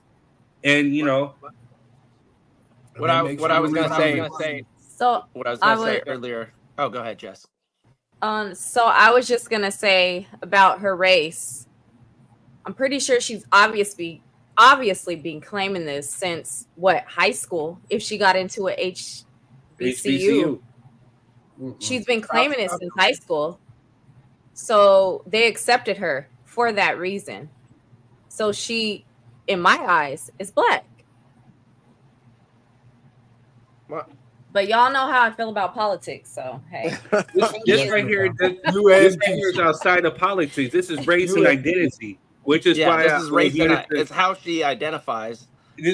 S1: And you know,
S4: what I what I was gonna say, say
S8: so
S4: what I was gonna I say earlier. Oh, go ahead, Jess.
S8: Um, so I was just gonna say about her race. I'm pretty sure she's obviously obviously been claiming this since what high school if she got into a HBCU. HBCU. She's been claiming it since high school. So they accepted her for that reason. So she, in my eyes, is black. What? But y'all know how I feel about politics, so hey.
S1: this, this right here, this, this right here is outside of politics. This is race and identity which is yeah, why
S4: this I, is race and it's how she identifies.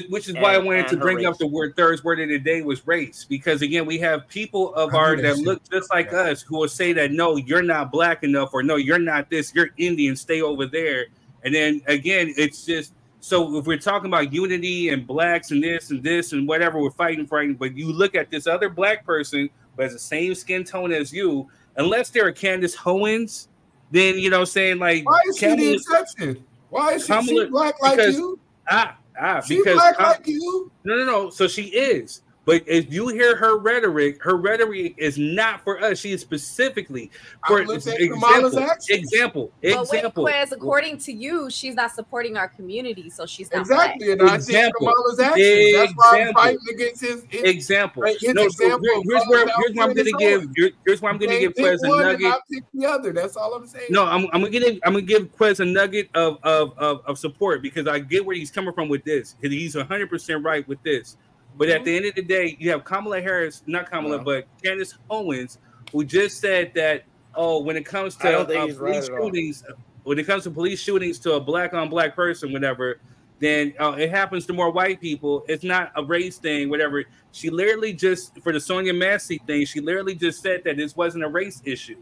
S1: Which is and, why I wanted to bring up the word third word of the day was race because again we have people of our that look just like yeah. us who will say that no you're not black enough or no you're not this you're Indian stay over there and then again it's just So if we're talking about unity and blacks and this and this and whatever we're fighting for, but you look at this other black person who has the same skin tone as you, unless they're a Candace Owens, then you know, saying like
S5: Why is she the
S1: Kamala-
S5: exception? Why is she, she black like you?
S1: ah ah
S5: She
S1: because
S5: black
S1: Kam-
S5: like you.
S1: no no no. So she is. But if you hear her rhetoric, her rhetoric is not for us. She is specifically for
S5: I'm looking at Kamala's
S1: example.
S5: actions.
S1: Example. Example.
S8: Quez, according to you, she's not supporting our community, so she's not
S5: Exactly,
S8: black.
S5: and I
S1: Example.
S5: Kamala's actions. That's why I'm
S1: Example.
S5: fighting against his. his
S1: example.
S5: His
S1: No, so
S5: example
S1: here- here's where here's where I'm gonna give here's where I'm gonna give
S5: pick
S1: Quez a
S5: one and
S1: nugget.
S5: not pick the other. That's all I'm saying.
S1: No, I'm, I'm gonna give I'm gonna give Quez a nugget of, of of of support because I get where he's coming from with this. He's 100 percent right with this. But at the end of the day, you have Kamala Harris, not Kamala,
S4: No.
S1: but Candace Owens, who just said that oh, when it comes to uh,
S4: he's right
S1: police shootings, when it comes to police shootings to a black on black person, whatever, then uh, it happens to more white people. It's not a race thing, whatever. She literally just for the Sonya Massey thing, she literally just said that this wasn't a race issue,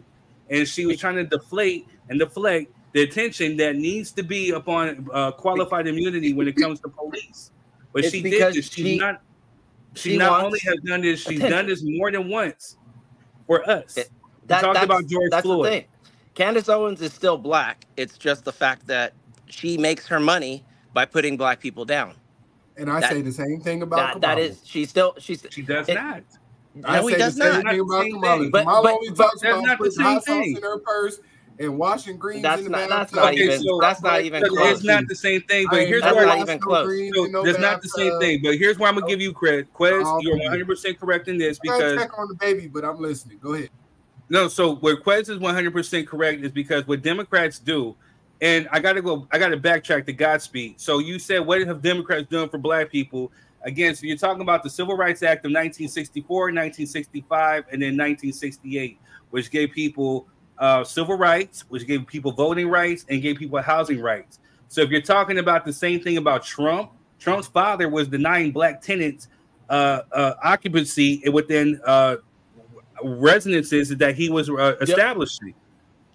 S1: and she was trying to deflate and deflect the attention that needs to be upon uh, qualified immunity when it comes to police. But
S4: It's
S1: she did this. She's
S4: she-
S1: not. She,
S4: she
S1: not only has done this, she's
S4: attention.
S1: done this more than once for us.
S4: It-
S1: we
S4: That,
S1: talked
S4: that's,
S1: about George
S4: that's
S1: Floyd.
S4: the thing. Candace Owens is still black. It's just the fact that she makes her money by putting black people down.
S5: and I
S4: that-
S5: say the same thing about
S4: That, that
S5: Kamala.
S4: is, she's still, she's,
S1: She does
S4: it-
S1: not.
S5: I
S4: no, he
S5: say
S4: does
S5: the same
S4: not.
S5: thing about
S1: Same
S5: Kamala.
S4: But-
S5: Kamala
S4: but,
S5: always talks about
S1: the
S5: putting
S1: same
S5: hot sauce in her purse and washing greens
S4: That's
S5: in the
S4: not- that's not
S1: Okay,
S4: even,
S1: so-
S4: that's not even close.
S1: it's not the same thing, but
S5: ain't
S1: here's
S4: That's
S5: never
S1: where
S4: not even close.
S5: greens
S1: so
S5: no
S1: that's not the same thing. But here's where I'm gonna give you credit. Quez,
S5: Oh,
S1: you're 100 percent correct in this
S5: I
S1: because
S5: check on the baby, but I'm listening. Go ahead.
S1: no. So where Quez is 100 percent correct is because what Democrats do, and I gotta go. I gotta backtrack to Godspeed. So you said what have Democrats done for Black people? Again, so you're talking about the Civil Rights Act of 1964, 1965, and then 1968, which gave people uh, civil rights, which gave people voting rights, and gave people housing rights. So if you're talking about the same thing about Trump, Trump's father was denying black tenants uh, uh, occupancy within uh, residences that he was uh, establishing.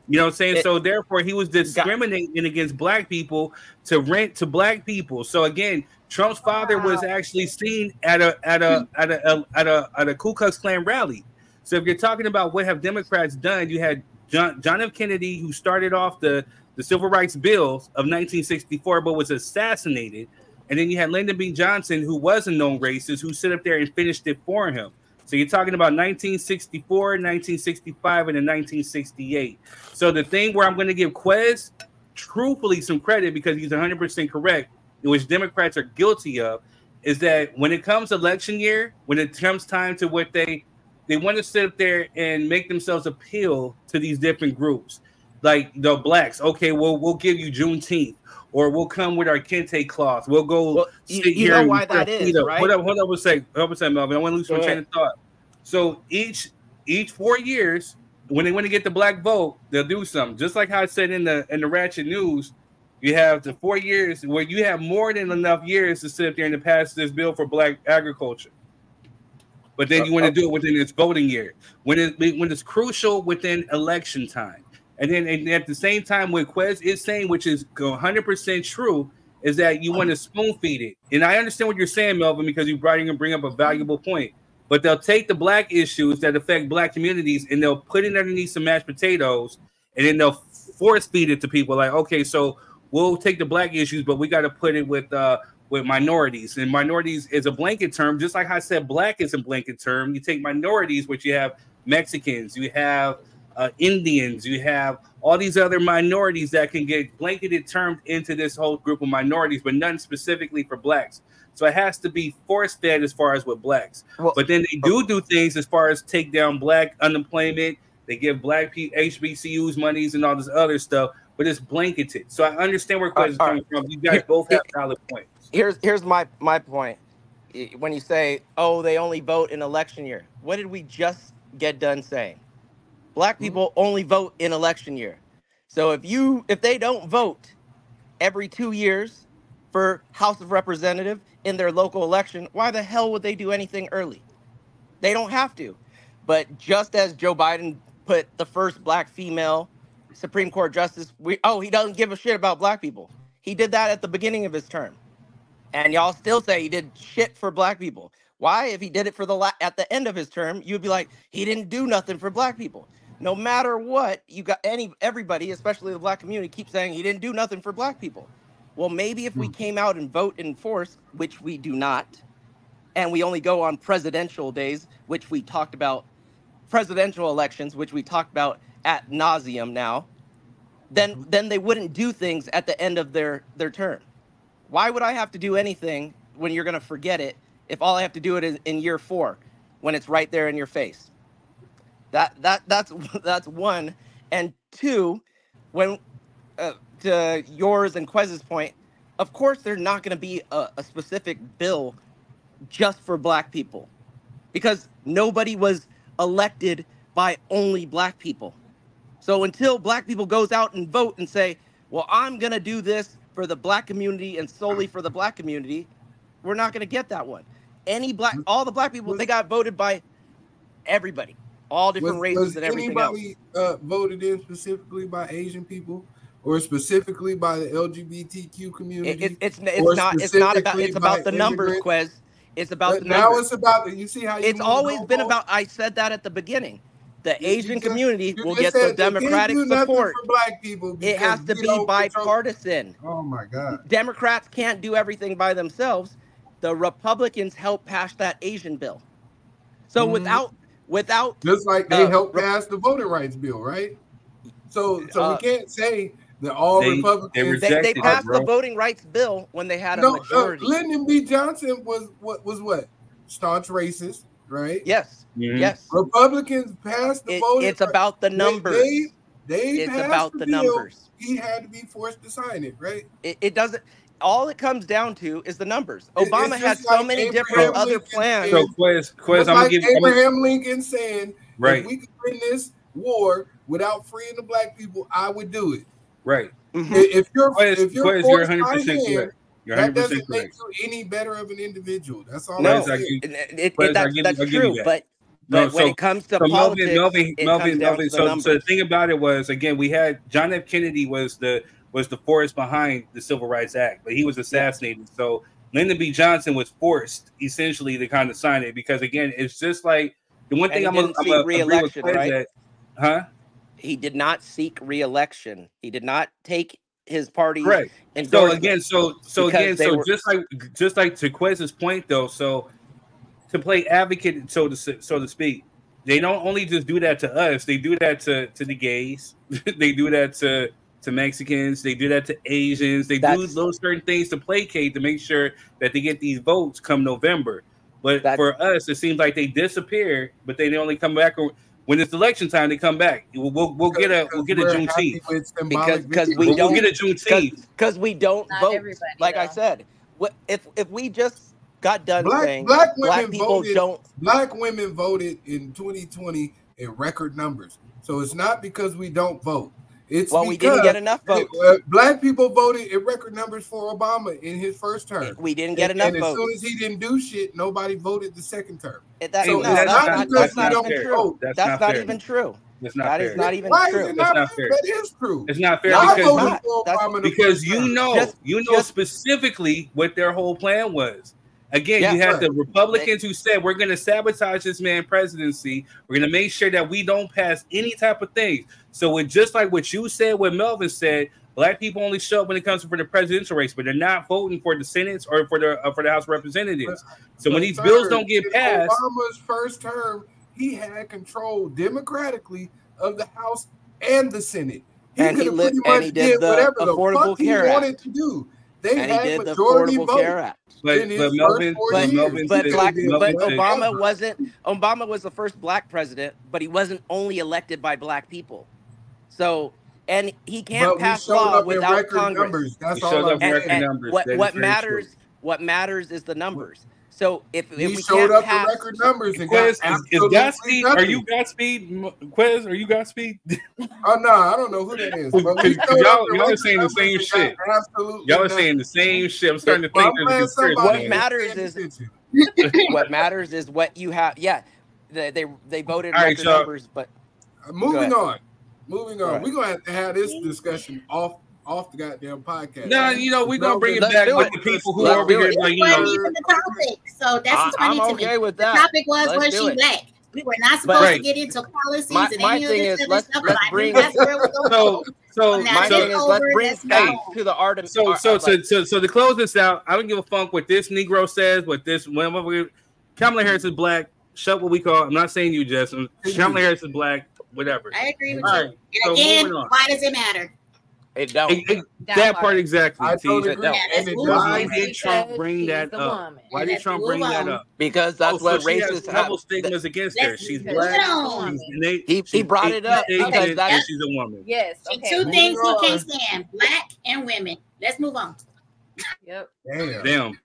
S1: You know what I'm saying?
S4: It-
S1: so therefore, he was discriminating against black people to rent to black people. So again, Trump's father was actually seen at a at a at a, at a at a Ku Klux Klan rally. So if you're talking about what have Democrats done, you had John John F. Kennedy who started off the the civil rights bills of 1964, but was assassinated, and then you had Lyndon B. Johnson who was a known racist who stood up there and finished it for him. So you're talking about 1964, 1965, and then 1968. So the thing where I'm going to give Quez truthfully some credit because he's 100% correct, which Democrats are guilty of, is that when it comes election year, when it comes time to what they they want to sit up there and make themselves appeal to these different groups, like the blacks. Okay, well we'll give you Juneteenth, or we'll come with our kente cloth. We'll go
S4: Well, you-
S1: sit
S4: you
S1: here
S4: know why that is, right?
S1: Hold up, hold up a sec. Hold up a sec, Melvin. I want to lose my train of thought. So each each four years, when they want to get the black vote, they'll do something. Just like how I said in the in the Ratchet News, you have the four years where you have more than enough years to sit up there and to pass this bill for black agriculture. But then you want to do it within its voting year when it when it's crucial within election time. And then and at the same time, what Quez is saying, which is 100% true, is that you want to spoon feed it. And I understand what you're saying, Melvin, because you brought and bring up a valuable point. But they'll take the black issues that affect black communities and they'll put it underneath some mashed potatoes, and then they'll force feed it to people. Like, okay, so we'll take the black issues, but we got to put it with uh with minorities. And minorities is a blanket term, just like I said, black is a blanket term. You take minorities, which you have Mexicans, you have uh, Indians, you have all these other minorities that can get blanketed termed into this whole group of minorities, but none specifically for blacks. So it has to be force fed as far as with blacks.
S4: Well-
S1: but then they do do things as far as take down black unemployment. They give black P- HBCUs monies and all this other stuff, but it's blanketed. So I understand where
S4: questions
S1: coming
S4: right.
S1: from. You guys both have valid points.
S4: here's here's my my point. When you say, "Oh, they only vote in election year," what did we just get done saying? Black hmm? people only vote in election year. So if you if they don't vote every two years for House of Representative in their local election, why the hell would they do anything early? They don't have to. But just as Joe Biden put the first black female Supreme Court justice, we oh he doesn't give a shit about black people. He did that at the beginning of his term. And y'all still say he did shit for black people. Why? If he did it for the la- at the end of his term, you'd be like, he didn't do nothing for black people. No matter what, you got any everybody, especially the black community, keep saying he didn't do nothing for black people. Well, maybe if we hmm. came out and vote in force, which we do not, and we only go on presidential days, which we talked about, presidential elections, which we talked about at nauseum now, then then they wouldn't do things at the end of their their term. Why would I have to do anything when you're gonna forget it if all I have to do it is in year four, when it's right there in your face? That that that's that's one, and two, when uh, to yours and Quez's point, of course there's not going to be a, a specific bill just for black people, because nobody was elected by only black people. So until black people goes out and vote and say, "Well, I'm going to do this for the black community and solely for the black community," we're not going to get that one. Any black, all the black people, they got voted by everybody, all different
S5: Was,
S4: races
S5: was
S4: and everything else.
S5: anybody uh, voted in specifically by Asian people, or specifically by the LGBTQ community?
S4: It, it, it's it's not it's not about it's about the numbers? Quez. It's about
S5: But
S4: the
S5: now
S4: numbers.
S5: it's about the, you see how you
S4: It's always been about. I said that at the beginning. The
S5: You- you
S4: Asian
S5: just-
S4: community will get the Democratic support.
S5: for black people.
S4: It has to be
S5: control-
S4: bipartisan.
S5: Oh my god!
S4: Democrats can't do everything by themselves. The Republicans helped pass that Asian bill. So
S5: Mhm.
S4: without without
S5: Just like they
S4: Uh,
S5: helped pass the voting rights bill, right? So, so
S4: Uh,
S5: we can't say that all
S1: They- they
S5: Republicans.
S4: they, they
S1: Rejected it,
S4: passed the voting rights bill when they had a
S5: no, uh. Lyndon B. Johnson was what was what staunch racist, right?
S4: yes,
S1: Mhm.
S4: yes.
S5: Republicans passed the
S4: It-
S5: voting.
S4: it's about the numbers.
S5: They, they
S4: It's
S5: passed
S4: about
S5: the,
S4: the
S5: bill.
S4: numbers.
S5: He had to be forced to sign it, right?
S4: It, it doesn't. All it comes down to is the numbers. Obama
S5: it's
S4: had so
S5: like
S4: many
S5: Abraham
S4: different other
S5: Lincoln
S4: plans.
S1: So Quez, Quez, I'm
S5: like
S1: gonna give I'm gonna-
S5: Abraham Lincoln saying,
S1: right,
S5: if we could win this war without freeing the black people, I would do it.
S1: Right.
S4: Mhm.
S5: If you're
S1: Quez,
S5: if you're
S1: Quez, you're 100
S5: by
S1: percent
S5: hand,
S1: correct. You're
S5: that
S1: 100 percent
S5: doesn't make you any better of an individual. That's all
S4: No,
S5: I'm saying.
S1: give-
S4: it, it, it- that's,
S1: give-
S4: that's
S1: I'll give you
S4: true.
S1: that.
S4: But,
S1: No,
S4: but when
S1: so-
S4: it comes to
S1: So
S4: politics,
S1: Melvin, Melvin,
S4: it
S1: Melvin,
S4: comes down
S1: Melvin.
S4: to the
S1: So, so the thing about it was, again, we had John F. Kennedy was the was the force behind the Civil Rights Act, but he was assassinated. So Lyndon B. Johnson was forced essentially to kind of sign it because, again, it's just like the one
S4: And
S1: thing
S4: he
S1: I'm gonna
S4: didn't
S1: I'm
S4: seek
S1: agree with
S4: re-election,
S1: Quez
S4: right?
S1: that- huh?
S4: He did not seek re-election. He did not take his party
S1: Correct. So again, so so again, so
S4: were-
S1: just like just like to Quez's point though, so to play advocate, so to so to speak, they don't only just do that to us; they do that to to the gays, they do that to to Mexicans, they do that to Asians, they do those certain things to placate to make sure that they get these votes come November. But for us, it seems like they disappear, but they only come back when it's election time. They come back. We'll we'll, we'll get a we'll get a
S5: We're
S1: Juneteenth.
S4: Because- because we
S1: We'll, we'll
S4: don't-
S1: get a Juneteenth.
S4: because we don't
S8: Not
S4: vote.
S8: everybody,
S4: Like I said, what if if we just got done
S5: Black-
S4: saying
S5: black women
S4: black people
S5: voted-
S4: don't
S5: Black women voted in 2020 in record numbers. So it's not because we don't vote. It's
S4: well, we
S5: because
S4: didn't get enough votes.
S5: uh, black people voted in record numbers for Obama in his first term.
S4: We didn't get
S5: and,
S4: enough
S5: and as soon as he didn't do shit, nobody voted the second term.
S4: It- that-
S1: Hey,
S4: no,
S1: that's
S4: that's,
S1: not-
S4: not,
S1: that's
S4: that's
S1: not
S4: not even
S1: fair.
S4: true.
S1: That's
S4: That's,
S1: not
S4: not even true.
S1: That's not
S4: That
S1: fair.
S4: is not even
S5: Why
S4: true.
S5: is it
S1: That's
S5: not,
S1: not
S5: fair?
S1: fair.
S5: That is true.
S1: It's not fair
S5: I
S1: because
S4: not.
S5: for Obama
S1: because you know
S4: Just-
S1: you know
S4: just-
S1: specifically what their whole plan was. Again,
S4: Yeah.
S1: you had the Republicans who said we're going to sabotage this man presidency. We're going to make sure that we don't pass any type of things. So it just like what you said, what Melvin said, black people only show up when it comes for the presidential race, but they're not voting for the Senate or for the uh, for the House of Representatives. So when these
S5: third,
S1: bills don't get passed,
S5: Obama's first term, he had control democratically of the House and the Senate. He
S4: And he
S5: could have
S4: li-
S5: pretty
S4: and he
S5: did,
S4: did the
S5: whatever the
S4: Affordable
S5: fuck he
S4: Care
S5: wanted
S4: Act.
S5: to do. They
S4: And he
S5: had
S4: did the
S5: majority
S4: Affordable
S5: vote.
S4: Care Act.
S1: but but Melvin, but. Melvin
S4: But black,
S1: Melvin
S4: but Obama wasn't. Obama was the first black president, but he wasn't only elected by black people. So, and he can't
S5: But
S4: pass law without Congress.
S5: numbers. That's
S1: He
S5: all
S1: showed
S5: I'm
S1: up in
S4: And, and
S1: numbers.
S4: what what matters
S1: true.
S4: what matters is the numbers. So if, if
S5: He
S4: we
S5: showed
S4: can't
S5: up
S4: pass,
S5: record numbers and
S1: Quez,
S5: got
S1: is, is
S5: absolutely
S1: Godspeed? Are you Godspeed? M- Quez, are you Godspeed?
S5: Oh no, I don't know who that is. But we
S1: Because
S5: showed
S1: y'all-
S5: up
S1: y'all are saying the same shit.
S5: Absolutely
S1: Y'all are
S5: nothing.
S1: saying the same shit. I'm starting to think there's a conspiracy.
S4: What matters is- what matters is what you have. Yeah, they they, they voted
S1: All right,
S4: record
S1: y'all.
S4: numbers, but
S5: Uh, Moving on. Moving on.
S4: ahead.
S5: We're gonna have to have this discussion off off the goddamn podcast.
S1: No, you know we're gonna bring it back
S4: do
S1: with
S4: it.
S1: the people who
S4: Let's
S1: are over here, like you know.
S6: even the topic, so that's what's funny
S4: I'm
S6: to
S4: okay
S6: me.
S4: with
S6: the topic was
S4: Let's
S6: was she
S4: it.
S6: black? We were not supposed
S1: Right.
S6: to get into policies
S4: My-
S6: and
S4: my
S6: any of
S4: thing
S6: this
S4: is,
S6: other
S4: let's-
S6: stuff.
S4: let's
S6: but
S4: bring-
S6: that's where we're going.
S1: So, so,
S4: My
S6: that's
S4: thing is, let's bring
S6: that's
S4: back to the art of
S1: So,
S4: art-
S1: so, so, so, so to close this out, I don't give a fuck what this Negro says, what this whatever. Kamala Harris is black. Shut what we call. I'm not saying you, Justin. Kamala Harris is black. Whatever.
S6: I agree with
S1: All
S6: you.
S1: right.
S6: And
S1: So
S6: again, why does it matter?
S4: it don't.
S1: It- it- that part exactly.
S5: I
S1: T.
S5: totally
S4: agree.
S5: agree. And it doesn't-
S1: Why did Trump bring that up? Why did Trump
S6: move
S1: bring that up?
S4: because that's
S1: Oh,
S4: what
S1: she has
S4: racists have.
S1: double stigmas against her. She's black. She's innate.
S4: He- he
S1: she's
S4: brought it up
S1: Asian,
S4: because
S1: and
S4: that's-
S1: she's a woman.
S8: Yes. Okay.
S6: Two
S5: moving
S6: things he can't stand: black and women. Let's move on.
S8: Yep.
S5: Damn.
S1: Damn.